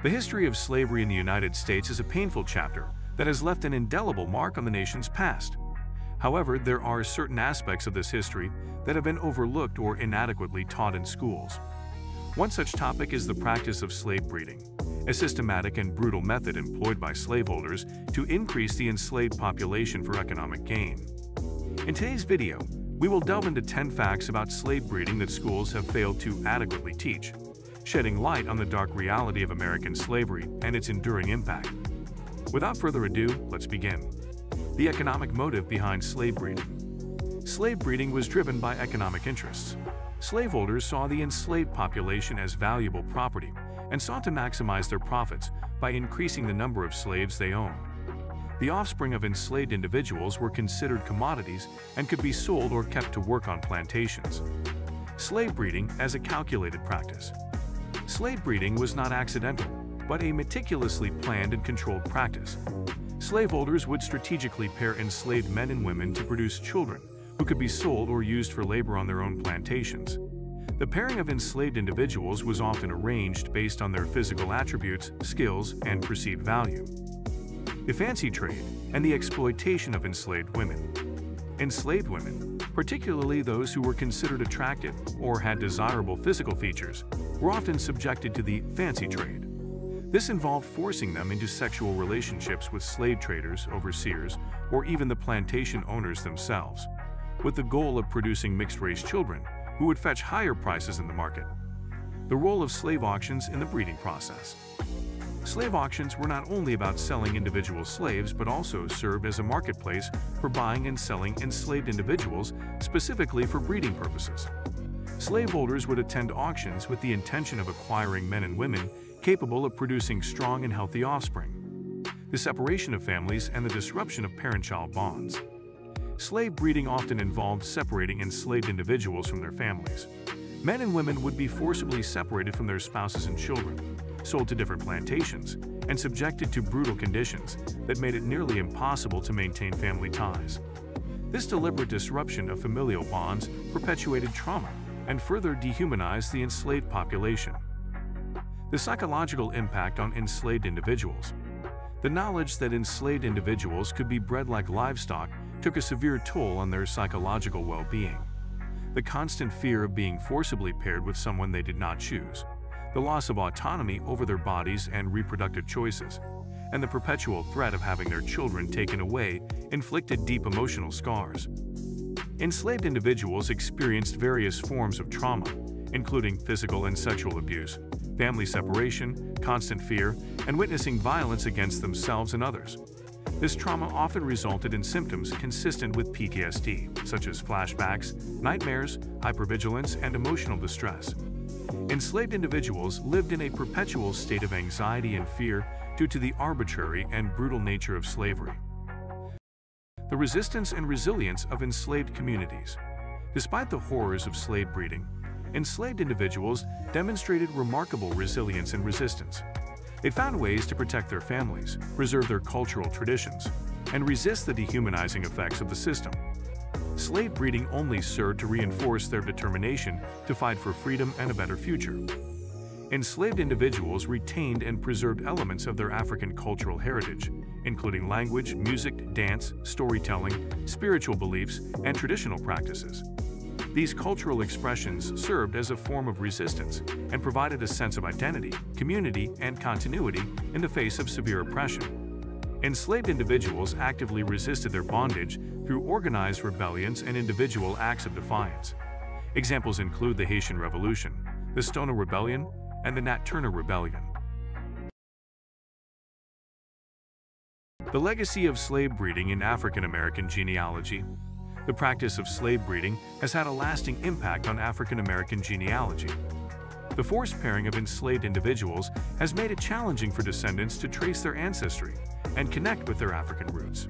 The history of slavery in the United States is a painful chapter that has left an indelible mark on the nation's past. However, there are certain aspects of this history that have been overlooked or inadequately taught in schools. One such topic is the practice of slave breeding, a systematic and brutal method employed by slaveholders to increase the enslaved population for economic gain. In today's video, we will delve into 10 facts about slave breeding that schools have failed to adequately teach, shedding light on the dark reality of American slavery and its enduring impact. Without further ado, let's begin. The economic motive behind slave breeding. Slave breeding was driven by economic interests. Slaveholders saw the enslaved population as valuable property and sought to maximize their profits by increasing the number of slaves they owned. The offspring of enslaved individuals were considered commodities and could be sold or kept to work on plantations. Slave breeding as a calculated practice. Slave breeding was not accidental, but a meticulously planned and controlled practice. Slaveholders would strategically pair enslaved men and women to produce children who could be sold or used for labor on their own plantations. The pairing of enslaved individuals was often arranged based on their physical attributes, skills, and perceived value. The fancy trade and the exploitation of enslaved women. Enslaved women, particularly those who were considered attractive or had desirable physical features, were often subjected to the fancy trade. This involved forcing them into sexual relationships with slave traders, overseers, or even the plantation owners themselves, with the goal of producing mixed-race children who would fetch higher prices in the market. The role of slave auctions in the breeding process. Slave auctions were not only about selling individual slaves but also served as a marketplace for buying and selling enslaved individuals specifically for breeding purposes. Slaveholders would attend auctions with the intention of acquiring men and women capable of producing strong and healthy offspring. The separation of families and the disruption of parent-child bonds. Slave breeding often involved separating enslaved individuals from their families. Men and women would be forcibly separated from their spouses and children, sold to different plantations, and subjected to brutal conditions that made it nearly impossible to maintain family ties. This deliberate disruption of familial bonds perpetuated trauma and further dehumanize the enslaved population. The psychological impact on enslaved individuals. The knowledge that enslaved individuals could be bred like livestock took a severe toll on their psychological well-being. The constant fear of being forcibly paired with someone they did not choose, the loss of autonomy over their bodies and reproductive choices, and the perpetual threat of having their children taken away inflicted deep emotional scars. Enslaved individuals experienced various forms of trauma, including physical and sexual abuse, family separation, constant fear, and witnessing violence against themselves and others. This trauma often resulted in symptoms consistent with PTSD, such as flashbacks, nightmares, hypervigilance, and emotional distress. Enslaved individuals lived in a perpetual state of anxiety and fear due to the arbitrary and brutal nature of slavery resistance and resilience of enslaved communities. Despite the horrors of slave breeding, enslaved individuals demonstrated remarkable resilience and resistance. They found ways to protect their families, preserve their cultural traditions, and resist the dehumanizing effects of the system. Slave breeding only served to reinforce their determination to fight for freedom and a better future. Enslaved individuals retained and preserved elements of their African cultural heritage, including language, music, dance, storytelling, spiritual beliefs, and traditional practices. These cultural expressions served as a form of resistance and provided a sense of identity, community, and continuity in the face of severe oppression. Enslaved individuals actively resisted their bondage through organized rebellions and individual acts of defiance. Examples include the Haitian Revolution, the Stono Rebellion, and the Nat Turner Rebellion. The legacy of slave breeding in African American genealogy. The practice of slave breeding has had a lasting impact on African American genealogy. The forced pairing of enslaved individuals has made it challenging for descendants to trace their ancestry and connect with their African roots.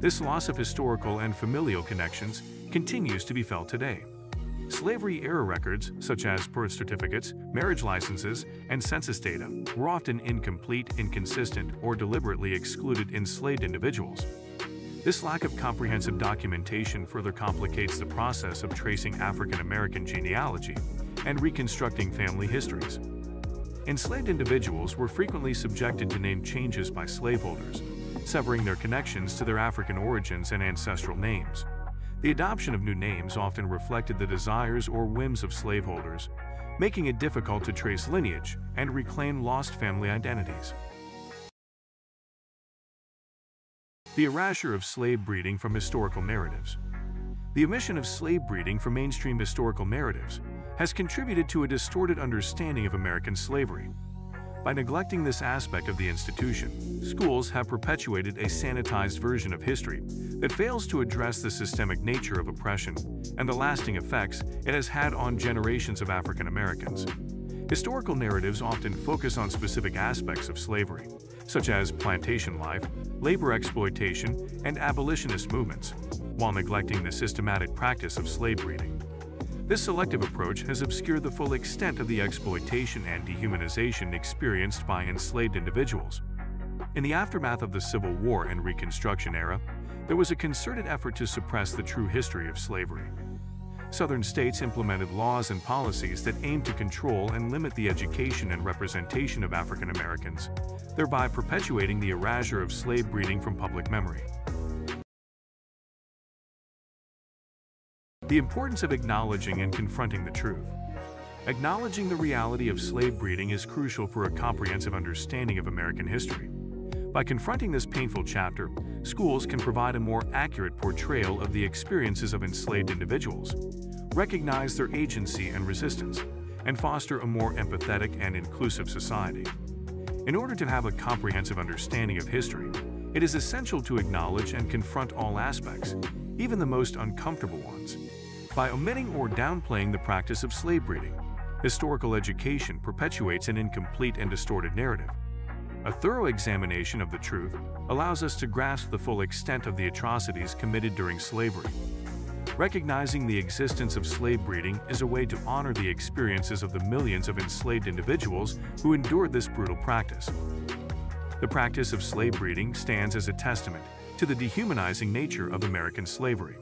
This loss of historical and familial connections continues to be felt today. Slavery-era records, such as birth certificates, marriage licenses, and census data, were often incomplete, inconsistent, or deliberately excluded enslaved individuals. This lack of comprehensive documentation further complicates the process of tracing African American genealogy and reconstructing family histories. enslaved individuals were frequently subjected to name changes by slaveholders, severing their connections to their African origins and ancestral names. The adoption of new names often reflected the desires or whims of slaveholders, making it difficult to trace lineage and reclaim lost family identities. The erasure of slave breeding from historical narratives. The omission of slave breeding from mainstream historical narratives has contributed to a distorted understanding of American slavery. By neglecting this aspect of the institution, schools have perpetuated a sanitized version of history that fails to address the systemic nature of oppression and the lasting effects it has had on generations of African Americans. Historical narratives often focus on specific aspects of slavery, such as plantation life, labor exploitation, and abolitionist movements, while neglecting the systematic practice of slave breeding. This selective approach has obscured the full extent of the exploitation and dehumanization experienced by enslaved individuals. In the aftermath of the Civil War and Reconstruction era, there was a concerted effort to suppress the true history of slavery. Southern states implemented laws and policies that aimed to control and limit the education and representation of African Americans, thereby perpetuating the erasure of slave breeding from public memory. The importance of acknowledging and confronting the truth. Acknowledging the reality of slave breeding is crucial for a comprehensive understanding of American history. By confronting this painful chapter, schools can provide a more accurate portrayal of the experiences of enslaved individuals, recognize their agency and resistance, and foster a more empathetic and inclusive society. In order to have a comprehensive understanding of history, it is essential to acknowledge and confront all aspects, even the most uncomfortable ones. By omitting or downplaying the practice of slave breeding, historical education perpetuates an incomplete and distorted narrative. A thorough examination of the truth allows us to grasp the full extent of the atrocities committed during slavery. Recognizing the existence of slave breeding is a way to honor the experiences of the millions of enslaved individuals who endured this brutal practice. The practice of slave breeding stands as a testament to the dehumanizing nature of American slavery.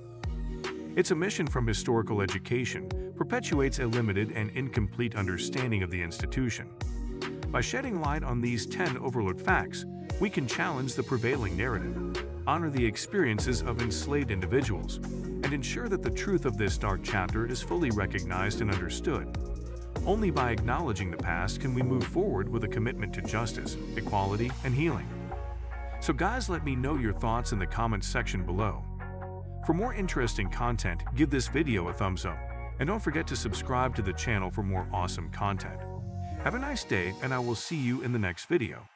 Its omission from historical education perpetuates a limited and incomplete understanding of the institution. By shedding light on these 10 overlooked facts, we can challenge the prevailing narrative, honor the experiences of enslaved individuals, and ensure that the truth of this dark chapter is fully recognized and understood. Only by acknowledging the past can we move forward with a commitment to justice, equality, and healing. So guys, let me know your thoughts in the comments section below. For more interesting content, give this video a thumbs up, and don't forget to subscribe to the channel for more awesome content. Have a nice day, and I will see you in the next video.